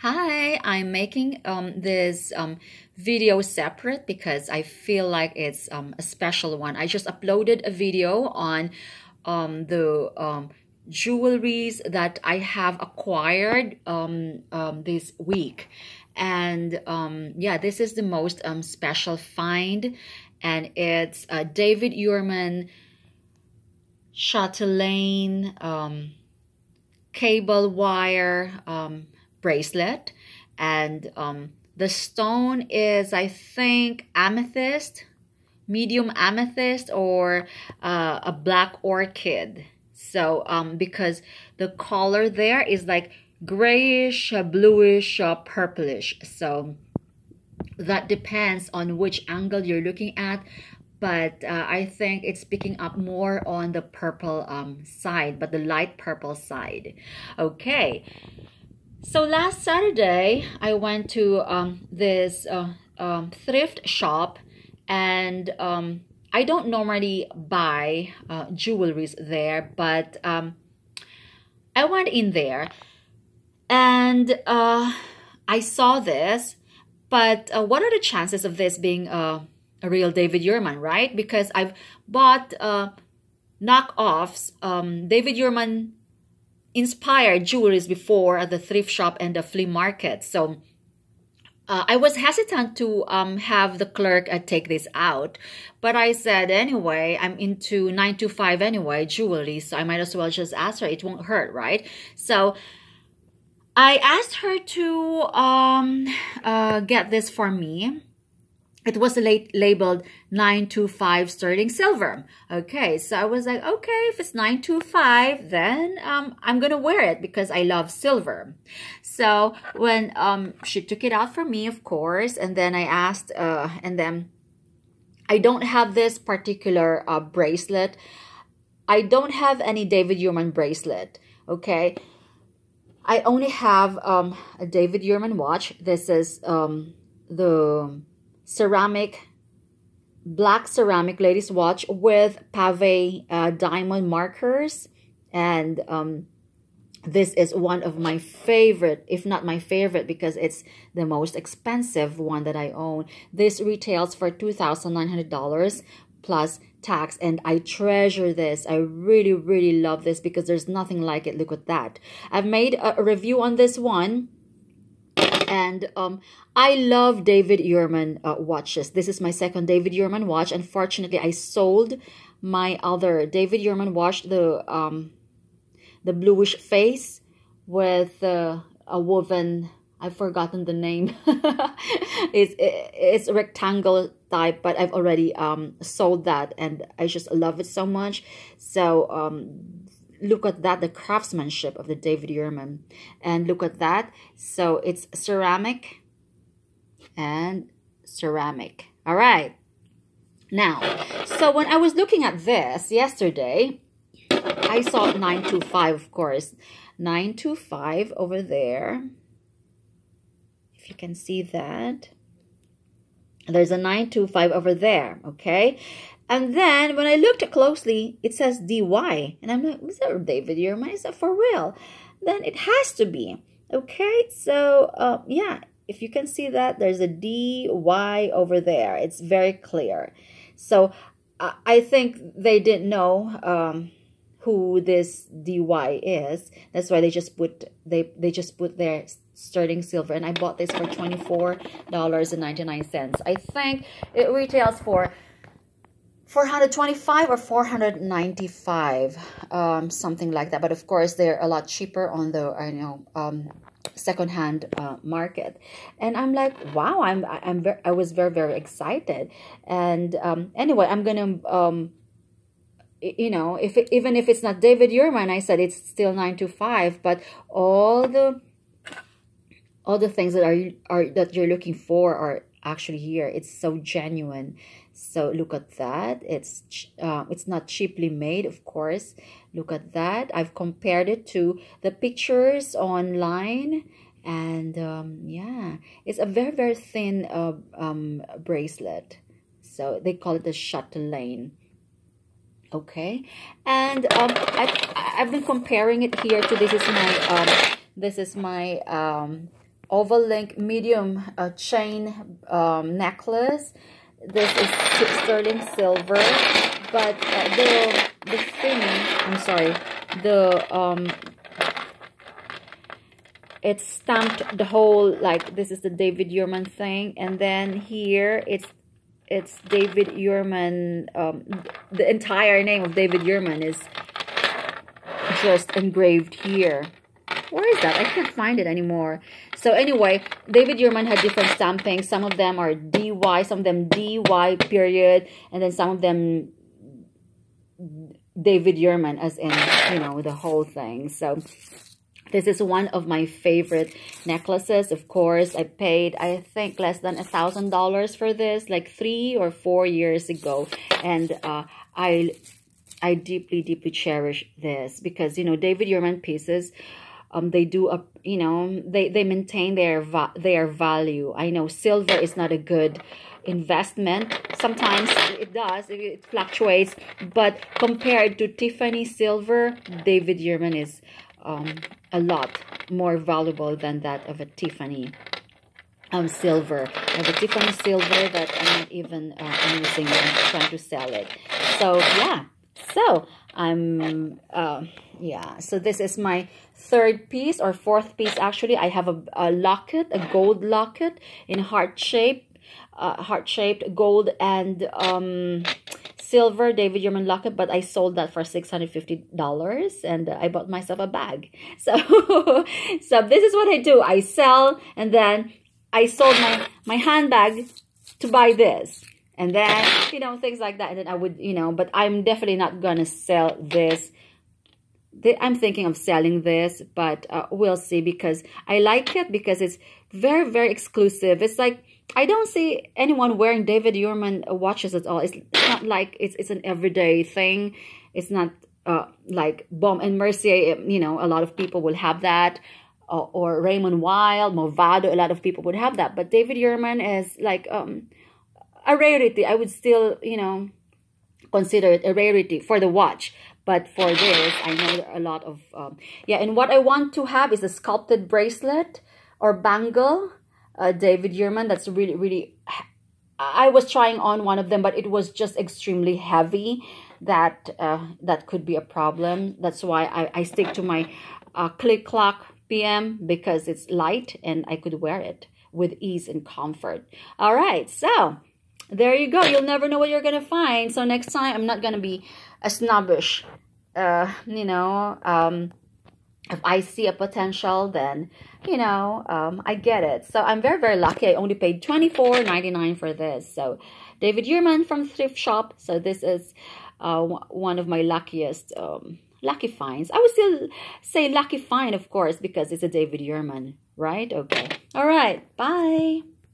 Hi, I'm making um, this um, video separate because I feel like it's um, a special one. I just uploaded a video on um, the um, jewelries that I have acquired um, this week. And yeah, this is the most special find. And it's uh, David Yurman Chatelaine cable wire bracelet. And um, the stone is I think amethyst medium amethyst or uh, a black orchid. So um, because the color there is like grayish uh, bluish uh, purplish. So that depends on which angle you're looking at but uh, I think it's picking up more on the purple um, side but the light purple side. Okay so last Saturday, I went to um, this uh, um, thrift shop and um, I don't normally buy uh, jewelries there, but um, I went in there and uh, I saw this. But uh, what are the chances of this being a real David Yurman, right? Because I've bought uh, knockoffs, um, David Yurman inspired jewelries before at the thrift shop and the flea market. So uh, I was hesitant to um, have the clerk uh, take this out, but I said anyway, I'm into 925 anyway, jewelry, so I might as well just ask her. It won't hurt, right? So I asked her to um, uh, get this for me it was late labeled 925 sterling silver. Okay, so I was like, okay, if it's 925, then um, I'm going to wear it because I love silver. So when um, she took it out for me, of course, and then I asked, uh, and then I don't have this particular uh, bracelet. I don't have any David Yurman bracelet, okay? I only have um, a David Yurman watch. This is um, the ceramic, black ceramic ladies watch with pave uh, diamond markers. And um, this is one of my favorite, if not my favorite, because it's the most expensive one that I own. This retails for $2,900 plus tax and I treasure this. I really, really love this because there's nothing like it. Look at that. I've made a, a review on this one and um, I love David Yurman uh, watches. This is my second David Yurman watch. Unfortunately, I sold my other David Yurman watch, the um, the bluish face with uh, a woven. I've forgotten the name. it's it's rectangle type, but I've already um sold that, and I just love it so much. So um look at that, the craftsmanship of the David Yurman. And look at that. So it's ceramic and ceramic. All right. Now, so when I was looking at this yesterday, I saw 925, of course. 925 over there. If you can see that. There's a 925 over there, okay? And then when I looked closely, it says DY. And I'm like, is that David? Is that for real? Then it has to be. Okay, so uh, yeah, if you can see that, there's a DY over there. It's very clear. So I think they didn't know um, who this DY is. That's why they just put they they just put their sterling silver and I bought this for $24.99. I think it retails for 425 or 495 um, something like that. But of course they're a lot cheaper on the i know um, secondhand uh, market. And i'm like wow i'm i'm very, i was very very excited. And um, anyway i'm gonna um, you know if it, even if it's not david yurman i said it's still 925 but all the all the things that are are that you're looking for are actually here. It's so genuine so look at that. It's uh, it's not cheaply made of course. Look at that. I've compared it to the pictures online. And um, yeah it's a very very thin uh, um, bracelet. So they call it the chatelaine okay. And um, I've, I've been comparing it here to this is my um, this is my um, oval link medium uh, chain um, necklace. This is sterling silver, but uh, the the thing, I'm sorry, the um, it's stamped the whole like this is the David Yurman thing, and then here it's it's David Yurman. Um, the entire name of David Yurman is just engraved here. Where is that? I can't find it anymore. So anyway, David Yurman had different stampings. Some of them are DY, some of them DY period, and then some of them David Yurman as in, you know, the whole thing. So this is one of my favorite necklaces. Of course, I paid, I think, less than a $1,000 for this, like three or four years ago. And uh, I I deeply, deeply cherish this because, you know, David Yurman pieces, um, they do, a, you know, they, they maintain their, va their value. I know silver is not a good investment. Sometimes it does, it fluctuates. But compared to Tiffany silver, David Yurman is um, a lot more valuable than that of a Tiffany um, silver. I have a Tiffany silver that I'm not even uh, using I'm trying to sell it. So, yeah. So, I'm, uh, yeah. So, this is my third piece or fourth piece, actually. I have a, a locket, a gold locket in heart shape. Uh, heart-shaped gold and um, silver David Yurman locket, but I sold that for $650 and I bought myself a bag. So, so this is what I do. I sell and then I sold my, my handbag to buy this. And then, you know, things like that. And then I would, you know, but I'm definitely not to sell this. I'm thinking of selling this, but uh, we'll see because I like it because it's very, very exclusive. It's like, I don't see anyone wearing David Yurman watches at all. It's not like it's, it's an everyday thing. It's not uh, like Baume and Mercier, you know, a lot of people will have that or, or Raymond Weil, Movado, a lot of people would have that. But David Yurman is like um, a rarity. I would still, you know, consider it a rarity for the watch. But for this, I know a lot of, um, yeah. And what I want to have is a sculpted bracelet or bangle. Uh, David Yurman, that's really, really, I was trying on one of them, but it was just extremely heavy. That uh, that could be a problem. That's why I, I stick to my uh, Clic Clac PM because it's light and I could wear it with ease and comfort. All right, so there you go. You'll never know what you're to find. So next time, I'm not to be a snobbish, uh, you know, um, if I see a potential, then, you know, um, I get it. So I'm very, very lucky. I only paid $24.99 for this. So David Yurman from Thrift Shop. So this is uh, one of my luckiest um, lucky finds. I would still say lucky find, of course, because it's a David Yurman, right? Okay. All right. Bye.